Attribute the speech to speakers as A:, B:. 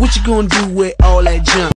A: What you gonna do with all that junk?